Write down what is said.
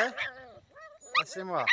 né? Assim, ó.